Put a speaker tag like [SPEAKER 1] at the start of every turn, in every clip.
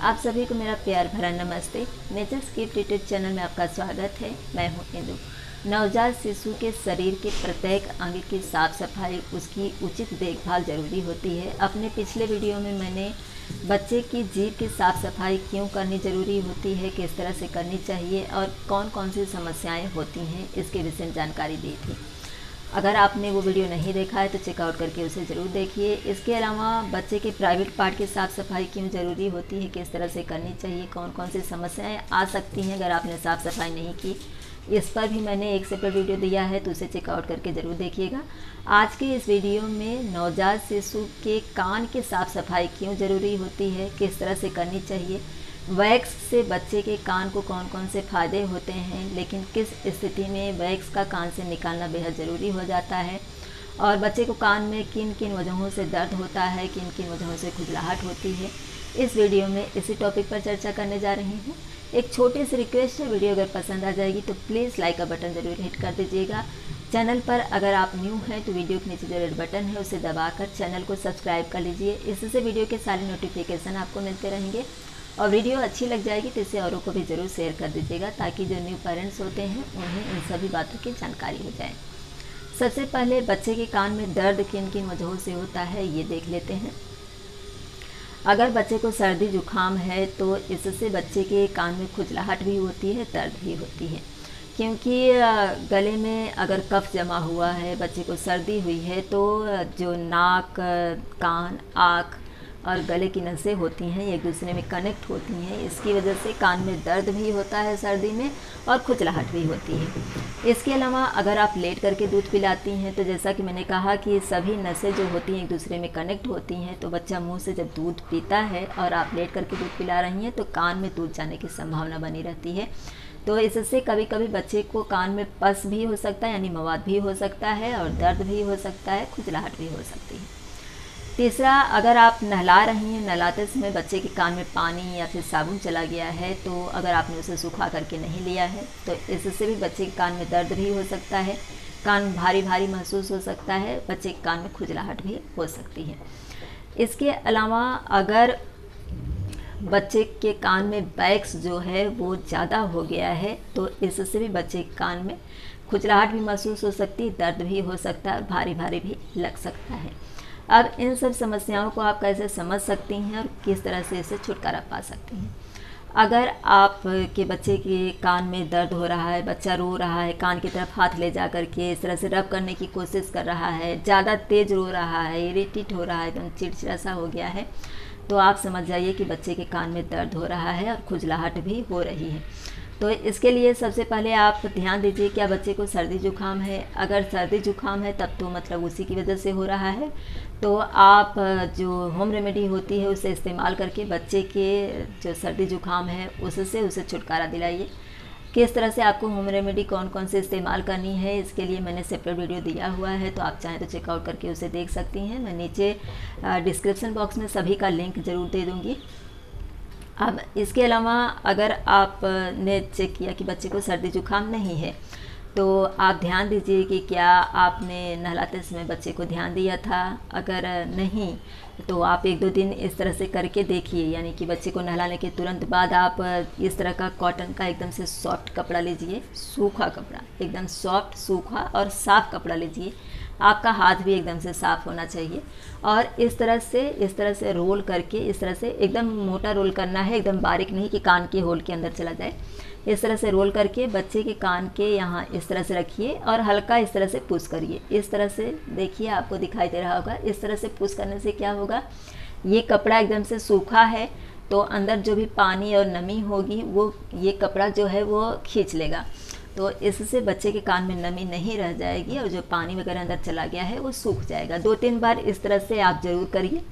[SPEAKER 1] आप सभी को मेरा प्यार भरा नमस्ते। नेचर्स की यूट्यूब चैनल में आपका स्वागत है। मैं हूँ इंदु। नवजात शिशु के शरीर के प्रत्येक अंग की साफ़ सफ़ाई, उसकी उचित देखभाल ज़रूरी होती है। अपने पिछले वीडियो में मैंने बच्चे की जीभ की साफ़ सफ़ाई क्यों करनी ज़रूरी होती है, किस तरह से करनी चाहिए और कौन कौन सी समस्याएँ होती हैं, इसके विषय में जानकारी दी थी। अगर आपने वो वीडियो नहीं देखा है तो चेकआउट करके उसे ज़रूर देखिए। इसके अलावा बच्चे के प्राइवेट पार्ट की साफ़ सफ़ाई क्यों ज़रूरी होती है, किस तरह से करनी चाहिए कौन कौन सी समस्याएँ आ सकती हैं अगर आपने साफ़ सफ़ाई नहीं की? इस पर भी मैंने एक सेपरेट वीडियो दिया है तो उसे चेकआउट करके ज़रूर देखिएगा। आज के इस वीडियो में नवजात शिशु के कान की साफ़ सफ़ाई क्यों ज़रूरी होती है, किस तरह से करनी चाहिए वैक्स से बच्चे के कान को कौन कौन से फ़ायदे होते हैं, लेकिन किस स्थिति में वैक्स का कान से निकालना बेहद ज़रूरी हो जाता है? और बच्चे को कान में किन किन वजहों से दर्द होता है किन किन वजहों से खुजलाहट होती है? इस वीडियो में इसी टॉपिक पर चर्चा करने जा रही हूँ। एक छोटी सी रिक्वेस्ट है, वीडियो अगर पसंद आ जाएगी तो प्लीज़ लाइक का बटन ज़रूर हिट कर दीजिएगा। चैनल पर अगर आप न्यू हैं तो वीडियो के नीचे जो रेड बटन है, उसे दबाकर चैनल को सब्सक्राइब कर लीजिए। इससे वीडियो के सारे नोटिफिकेशन आपको मिलते रहेंगे। और वीडियो अच्छी लग जाएगी तो इसे औरों को भी ज़रूर शेयर कर दीजिएगा ताकि जो न्यू पेरेंट्स होते हैं, उन्हें इन सभी बातों की जानकारी हो जाए। सबसे पहले बच्चे के कान में दर्द किन किन वजहों से होता है, ये देख लेते हैं। अगर बच्चे को सर्दी, जुकाम है तो इससे बच्चे के कान में खुजलाहट भी होती है, दर्द भी होती है। क्योंकि गले में अगर कफ जमा हुआ है, बच्चे को सर्दी हुई है तो जो नाक कान, आँख और गले की नसें होती हैं, एक दूसरे में कनेक्ट होती हैं। इसकी वजह से कान में दर्द भी होता है सर्दी में और खुजलाहट भी होती है। इसके अलावा अगर आप लेट करके दूध पिलाती हैं तो जैसा कि मैंने कहा कि सभी नसें जो होती हैं एक दूसरे में कनेक्ट होती हैं तो बच्चा मुँह से जब दूध पीता है और आप लेट करके दूध पिला रही हैं तो कान में दूध जाने की संभावना बनी रहती है। तो इससे कभी कभी बच्चे को कान में पस भी हो सकता है, यानी मवाद भी हो सकता है और दर्द भी हो सकता है, खुजलाहट भी हो सकती है। तीसरा, अगर आप नहला रही हैं, नहलाते समय बच्चे के कान में पानी या फिर साबुन चला गया है तो अगर आपने उसे सूखा करके नहीं लिया है तो इससे भी बच्चे के कान में दर्द भी हो सकता है, कान भारी भारी महसूस हो सकता है, बच्चे के कान में खुजलाहट भी हो सकती है। इसके अलावा, अगर बच्चे के कान में बैक्स जो है, वो ज़्यादा हो गया है तो इससे भी बच्चे के कान में खुजलाहट भी महसूस हो सकती है दर्द भी हो सकता है और भारी भारी भी लग सकता है। अब इन सब समस्याओं को आप कैसे समझ सकती हैं और किस तरह से इसे छुटकारा पा सकती हैं? अगर आप के बच्चे के कान में दर्द हो रहा है, बच्चा रो रहा है, कान की तरफ़ हाथ ले जा कर के इस तरह से रब करने की कोशिश कर रहा है, ज़्यादा तेज़ रो रहा है, इरिटेट हो रहा है, एकदम चिड़चिड़ा सा हो गया है तो आप समझ जाइए कि बच्चे के कान में दर्द हो रहा है और खुजलाहट भी हो रही है। तो इसके लिए सबसे पहले आप ध्यान दीजिए क्या बच्चे को सर्दी जुकाम है। अगर सर्दी जुकाम है, तब तो मतलब उसी की वजह से हो रहा है। तो आप, जो होम रेमेडी होती है, उसे इस्तेमाल करके बच्चे के जो सर्दी जुकाम है, उससे उसे छुटकारा दिलाइए। किस तरह से आपको होम रेमेडी कौन कौन से इस्तेमाल करनी है, इसके लिए मैंने सेपरेट वीडियो दिया हुआ है तो आप चाहें तो चेकआउट करके उसे देख सकती हैं। मैं नीचे डिस्क्रिप्शन बॉक्स में सभी का लिंक ज़रूर दे दूँगी। अब इसके अलावा अगर आपने चेक किया कि बच्चे को सर्दी जुकाम नहीं है तो आप ध्यान दीजिए कि क्या आपने नहलाते समय बच्चे को ध्यान दिया था? अगर नहीं तो आप एक दो दिन इस तरह से करके देखिए, यानी कि बच्चे को नहलाने के तुरंत बाद आप इस तरह का कॉटन का एकदम से सॉफ्ट कपड़ा लीजिए, सूखा कपड़ा, एकदम सॉफ्ट, सूखा और साफ़ कपड़ा लीजिए। आपका हाथ भी एकदम से साफ़ होना चाहिए। और इस तरह से, इस तरह से रोल करके, इस तरह से एकदम मोटा रोल करना है, एकदम बारीक नहीं कि कान के होल के अंदर चला जाए। इस तरह से रोल करके बच्चे के कान के यहाँ इस तरह से रखिए और हल्का इस तरह से पुश करिए। इस तरह से देखिए, आपको दिखाई दे रहा होगा। इस तरह से पुश करने से क्या होगा? ये कपड़ा एकदम से सूखा है तो अंदर जो भी पानी और नमी होगी, वो, ये कपड़ा जो है वो खींच लेगा। तो इससे बच्चे के कान में नमी नहीं रह जाएगी और जो पानी वगैरह अंदर चला गया है वो सूख जाएगा। दो तीन बार इस तरह से आप ज़रूर करिए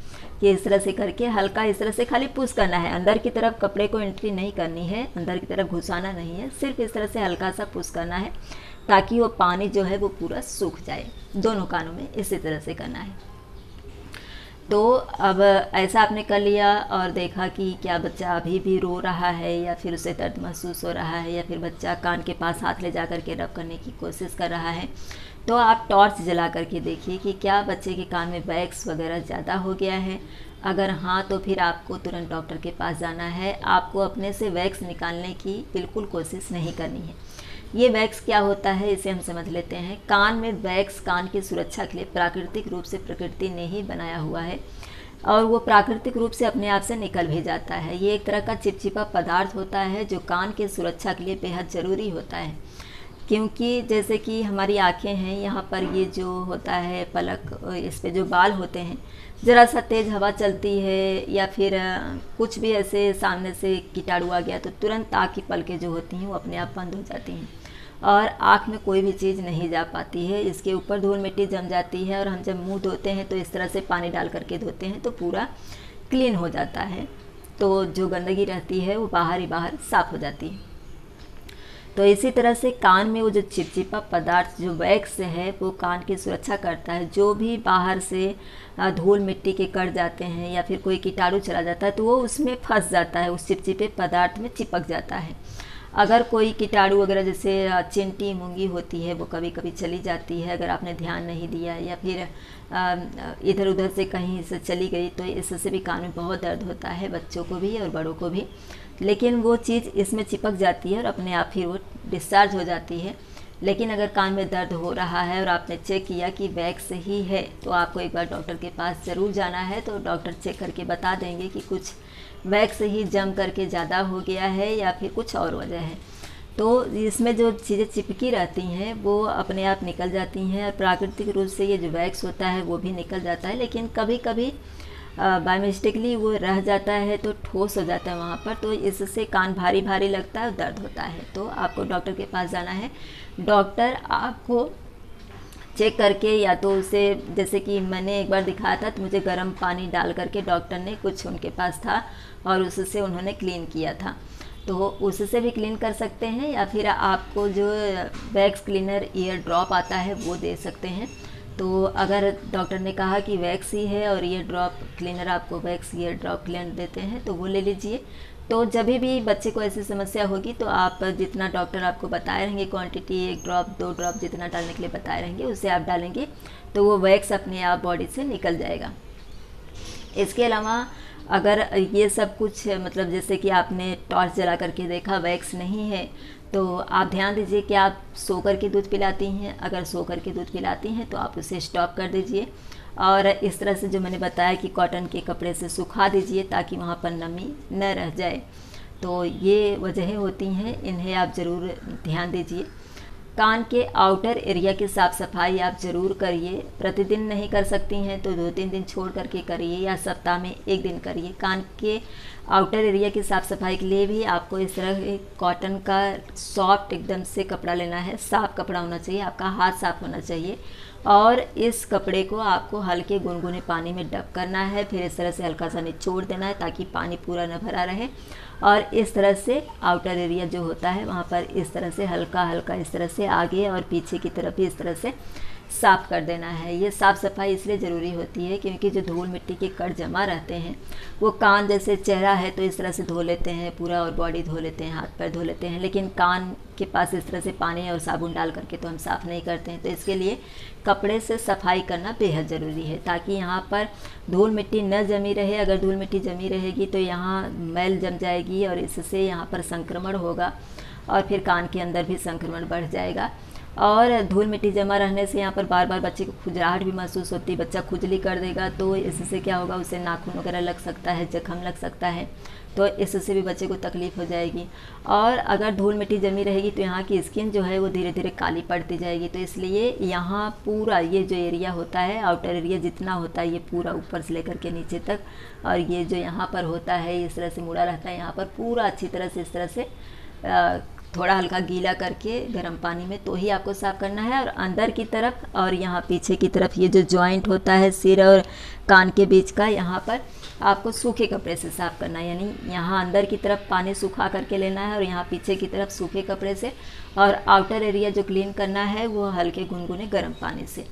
[SPEAKER 1] कि इस तरह से करके हल्का इस तरह से खाली पुश करना है। अंदर की तरफ़ कपड़े को एंट्री नहीं करनी है, अंदर की तरफ़ घुसाना नहीं है, सिर्फ़ इस तरह से हल्का सा पुश करना है ताकि वो पानी जो है वो पूरा सूख जाए। दोनों कानों में इसी तरह से करना है। तो अब ऐसा आपने कर लिया और देखा कि क्या बच्चा अभी भी रो रहा है या फिर उसे दर्द महसूस हो रहा है या फिर बच्चा कान के पास हाथ ले जा कर के रब करने की कोशिश कर रहा है तो आप टॉर्च जला करके देखिए कि क्या बच्चे के कान में बैग्स वगैरह ज़्यादा हो गया है। अगर हाँ तो फिर आपको तुरंत डॉक्टर के पास जाना है। आपको अपने से वैक्स निकालने की बिल्कुल कोशिश नहीं करनी है। ये वैक्स क्या होता है इसे हम समझ लेते हैं। कान में वैक्स कान की सुरक्षा के लिए प्राकृतिक रूप से प्रकृति ने ही बनाया हुआ है और वो प्राकृतिक रूप से अपने आप से निकल भी जाता है। ये एक तरह का चिपचिपा पदार्थ होता है जो कान की सुरक्षा के लिए बेहद ज़रूरी होता है। क्योंकि जैसे कि हमारी आँखें हैं, यहाँ पर ये जो होता है पलक, इस पर जो बाल होते हैं ज़रा सा तेज़ हवा चलती है या फिर कुछ भी ऐसे सामने से कीटाणु आ गया तो तुरंत आँख की पलकें जो होती हैं वो अपने आप बंद हो जाती हैं। और आँख में कोई भी चीज़ नहीं जा पाती है, इसके ऊपर धूल मिट्टी जम जाती है और हम जब मुँह धोते हैं तो इस तरह से पानी डाल करके धोते हैं तो पूरा क्लीन हो जाता है तो जो गंदगी रहती है वो बाहर ही बाहर साफ़ हो जाती है। तो इसी तरह से कान में वो जो चिपचिपा पदार्थ, जो वैक्स है, वो कान की सुरक्षा करता है। जो भी बाहर से धूल मिट्टी के कट जाते हैं या फिर कोई कीटाणु चला जाता है तो वो उसमें फंस जाता है, उस चिपचिपे पदार्थ में चिपक जाता है। अगर कोई कीटाणु वगैरह, जैसे चिंटी, मूँगी होती है, वो कभी कभी चली जाती है, अगर आपने ध्यान नहीं दिया या फिर इधर उधर से कहीं से चली गई तो इससे भी कान में बहुत दर्द होता है, बच्चों को भी और बड़ों को भी। लेकिन वो चीज़ इसमें चिपक जाती है और अपने आप ही वो डिस्चार्ज हो जाती है। लेकिन अगर कान में दर्द हो रहा है और आपने चेक किया कि वैक्स ही है तो आपको एक बार डॉक्टर के पास ज़रूर जाना है तो डॉक्टर चेक करके बता देंगे कि कुछ वैक्स ही जम करके ज़्यादा हो गया है या फिर कुछ और वजह है। तो इसमें जो चीज़ें चिपकी रहती हैं, वो अपने आप निकल जाती हैं और प्राकृतिक रूप से ये जो वैक्स होता है, वो भी निकल जाता है। लेकिन कभी कभी बाय मिस्टेकली वो रह जाता है तो ठोस हो जाता है वहाँ पर तो इससे कान भारी भारी लगता है दर्द होता है। तो आपको डॉक्टर के पास जाना है। डॉक्टर आपको चेक करके या तो उसे, जैसे कि मैंने एक बार दिखाया था तो मुझे गर्म पानी डाल करके डॉक्टर ने कुछ उनके पास था और उससे उन्होंने क्लीन किया था। तो उससे भी क्लीन कर सकते हैं या फिर आपको जो वैक्स क्लीनर ईयर ड्रॉप आता है, वो दे सकते हैं। तो अगर डॉक्टर ने कहा कि वैक्स ही है और ईयर ड्रॉप क्लीनर आपको वैक्स ईयर ड्रॉप क्लीनर देते हैं तो वो ले लीजिए। तो जब भी बच्चे को ऐसी समस्या होगी तो आप जितना डॉक्टर आपको बताए रहेंगे क्वांटिटी एक ड्रॉप, दो ड्रॉप जितना डालने के लिए बताए रहेंगे, उसे आप डालेंगे तो वो वैक्स अपने आप बॉडी से निकल जाएगा। इसके अलावा अगर ये सब कुछ मतलब जैसे कि आपने टॉर्च जला करके देखा, वैक्स नहीं है तो आप ध्यान दीजिए कि आप सो कर के दूध पिलाती हैं। अगर सो कर के दूध पिलाती हैं तो आप उसे स्टॉप कर दीजिए। और इस तरह से जो मैंने बताया कि कॉटन के कपड़े से सुखा दीजिए ताकि वहाँ पर नमी न रह जाए। तो ये वजहें होती हैं, इन्हें आप ज़रूर ध्यान दीजिए। कान के आउटर एरिया की साफ़ सफ़ाई आप ज़रूर करिए। प्रतिदिन नहीं कर सकती हैं तो दो तीन दिन छोड़ करके करिए या सप्ताह में एक दिन करिए। कान के आउटर एरिया की साफ़ सफ़ाई के लिए भी आपको इस तरह कॉटन का सॉफ्ट एकदम से कपड़ा लेना है। साफ़ कपड़ा होना चाहिए, आपका हाथ साफ़ होना चाहिए। और इस कपड़े को आपको हल्के गुनगुने पानी में डब करना है, फिर इस तरह से हल्का सा निचोड़ देना है ताकि पानी पूरा न भरा रहे। और इस तरह से आउटर एरिया जो होता है, वहाँ पर इस तरह से हल्का हल्का इस तरह से आगे और पीछे की तरफ़ भी इस तरह से साफ़ कर देना है। ये साफ़ सफ़ाई इसलिए ज़रूरी होती है क्योंकि जो धूल मिट्टी के कण जमा रहते हैं, वो कान जैसे चेहरा है तो इस तरह से धो लेते हैं, पूरा और बॉडी धो लेते हैं, हाथ पैर धो लेते हैं। लेकिन कान के पास इस तरह से पानी और साबुन डाल करके तो हम साफ़ नहीं करते हैं। तो इसके लिए कपड़े से सफ़ाई करना बेहद ज़रूरी है ताकि यहाँ पर धूल मिट्टी न जमी रहे। अगर धूल मिट्टी जमी रहेगी तो यहाँ मैल जम जाएगी और इससे यहाँ पर संक्रमण होगा और फिर कान के अंदर भी संक्रमण बढ़ जाएगा। और धूल मिट्टी जमा रहने से यहाँ पर बार बार बच्चे को खुजराहट भी महसूस होती है, बच्चा खुजली कर देगा तो इससे क्या होगा, उसे नाखून वगैरह लग सकता है, जख्म लग सकता है तो इससे भी बच्चे को तकलीफ़ हो जाएगी। और अगर धूल मिट्टी जमी रहेगी तो यहाँ की स्किन जो है वो धीरे धीरे काली पड़ती जाएगी तो इसलिए यहाँ पूरा ये जो एरिया होता है, आउटर एरिया जितना होता है, ये पूरा ऊपर से लेकर के नीचे तक, और ये जो यहाँ पर होता है, इस तरह से मुड़ा रहता है, यहाँ पर पूरा अच्छी तरह से, इस तरह से थोड़ा हल्का गीला करके गर्म पानी में तो ही आपको साफ़ करना है और अंदर की तरफ़ और यहाँ पीछे की तरफ़ ये जो जॉइंट होता है सिर और कान के बीच का, यहाँ पर आपको सूखे कपड़े से साफ़ करना है। यानी यहाँ अंदर की तरफ़ पानी सूखा करके लेना है और यहाँ पीछे की तरफ़ सूखे कपड़े से और आउटर एरिया जो क्लीन करना है वो हल्के गुनगुने गर्म पानी से।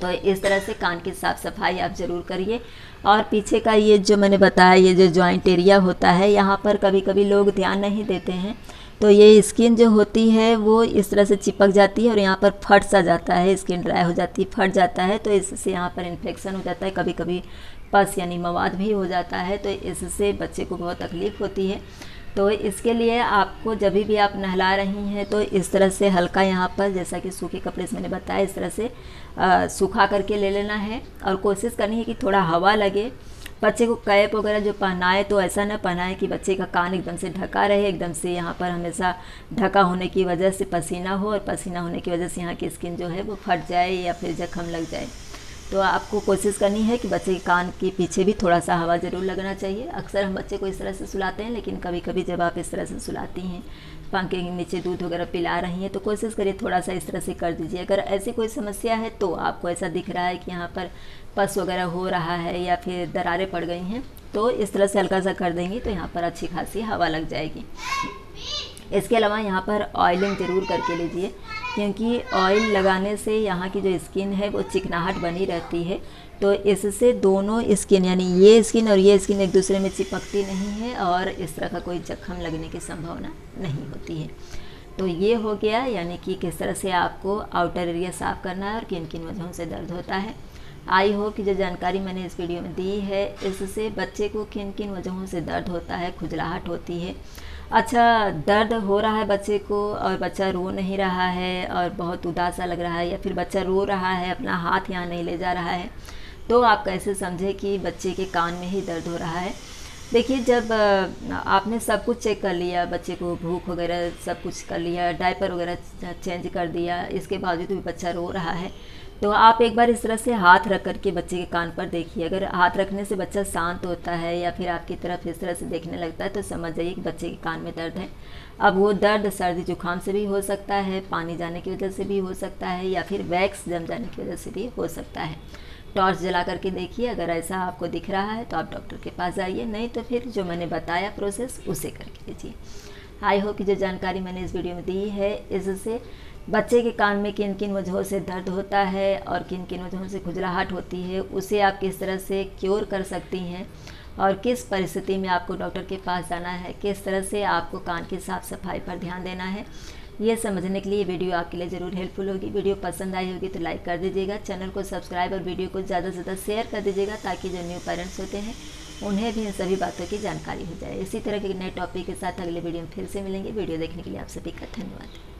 [SPEAKER 1] तो इस तरह से कान की साफ़ सफ़ाई आप ज़रूर करिए। और पीछे का ये जो मैंने बताया, ये जो जॉइंट एरिया होता है, यहाँ पर कभी कभी लोग ध्यान नहीं देते हैं। तो ये स्किन जो होती है, वो इस तरह से चिपक जाती है और यहाँ पर फट सा जाता है स्किन ड्राई हो जाती है फट जाता है तो इससे यहाँ पर इन्फेक्शन हो जाता है कभी कभी पस यानी मवाद भी हो जाता है तो इससे बच्चे को बहुत तकलीफ़ होती है। तो इसके लिए आपको जब भी आप नहला रही हैं तो इस तरह से हल्का यहाँ पर, जैसा कि सूखे कपड़े से मैंने बताया, इस तरह से सूखा करके ले लेना है और कोशिश करनी है कि थोड़ा हवा लगे। बच्चे को कैप वगैरह जो पहनाए तो ऐसा ना पहनाए कि बच्चे का कान एकदम से ढका रहे, एकदम से यहाँ पर हमेशा ढका होने की वजह से पसीना हो और पसीना होने की वजह से यहाँ की स्किन जो है वो फट जाए या फिर जख्म लग जाए। तो आपको कोशिश करनी है कि बच्चे के कान के पीछे भी थोड़ा सा हवा ज़रूर लगना चाहिए। अक्सर हम बच्चे को इस तरह से सुलाते हैं, लेकिन कभी कभी जब आप इस तरह से सुलाती हैं पंखे के नीचे दूध वगैरह पिला रही हैं तो कोशिश करिए थोड़ा सा इस तरह से कर दीजिए। अगर ऐसी कोई समस्या है तो आपको ऐसा दिख रहा है कि यहाँ पर पस वगैरह हो रहा है या फिर दरारें पड़ गई हैं तो इस तरह से हल्का सा कर देंगी तो यहाँ पर अच्छी खासी हवा लग जाएगी। इसके अलावा यहाँ पर ऑयलिंग ज़रूर करके लीजिए, क्योंकि ऑयल लगाने से यहाँ की जो स्किन है, वो चिकनाहट बनी रहती है। तो इससे दोनों स्किन यानी ये स्किन और ये स्किन एक दूसरे में चिपकती नहीं है और इस तरह का कोई जख्म लगने की संभावना नहीं होती है। तो ये हो गया, यानी कि किस तरह से आपको आउटर एरिया साफ़ करना है और किन किन वजहों से दर्द होता है। आई होप कि जो जानकारी मैंने इस वीडियो में दी है, इससे बच्चे को किन किन वजहों से दर्द होता है, खुजलाहट होती है। अच्छा दर्द हो रहा है बच्चे को और बच्चा रो नहीं रहा है और बहुत उदासा लग रहा है या फिर बच्चा रो रहा है, अपना हाथ यहाँ नहीं ले जा रहा है तो आप कैसे समझें कि बच्चे के कान में ही दर्द हो रहा है? देखिए, जब आपने सब कुछ चेक कर लिया, बच्चे को भूख वगैरह सब कुछ कर लिया, डायपर वगैरह चेंज कर दिया, इसके बावजूद भी बच्चा रो रहा है तो आप एक बार इस तरह से हाथ रख कर के बच्चे के कान पर देखिए। अगर हाथ रखने से बच्चा शांत होता है या फिर आपकी तरफ़ इस तरह से देखने लगता है तो समझ जाइए कि बच्चे के कान में दर्द है। अब वो दर्द सर्दी जुकाम से भी हो सकता है, पानी जाने की वजह से भी हो सकता है या फिर वैक्स जम जाने की वजह से भी हो सकता है। टॉर्च जला करके देखिए, अगर ऐसा आपको दिख रहा है तो आप डॉक्टर के पास जाइए नहीं तो फिर जो मैंने बताया प्रोसेस उसे करके लीजिए आई होप कि जो जानकारी मैंने इस वीडियो में दी है, इससे बच्चे के कान में किन किन वजहों से दर्द होता है और किन किन वजहों से खुजलाहट होती है, उसे आप किस तरह से क्योर कर सकती हैं और किस परिस्थिति में आपको डॉक्टर के पास जाना है, किस तरह से आपको कान की साफ़ सफ़ाई पर ध्यान देना है ये समझने के लिए वीडियो आपके लिए ज़रूर हेल्पफुल होगी। वीडियो पसंद आई होगी तो लाइक कर दीजिएगा चैनल को सब्सक्राइब और वीडियो को ज़्यादा से ज़्यादा शेयर कर दीजिएगा ताकि जो न्यू पेरेंट्स होते हैं, उन्हें भी इन सभी बातों की जानकारी हो जाए। इसी तरह के नए टॉपिक के साथ अगले वीडियो में फिर से मिलेंगे। वीडियो देखने के लिए आप सभी का धन्यवाद।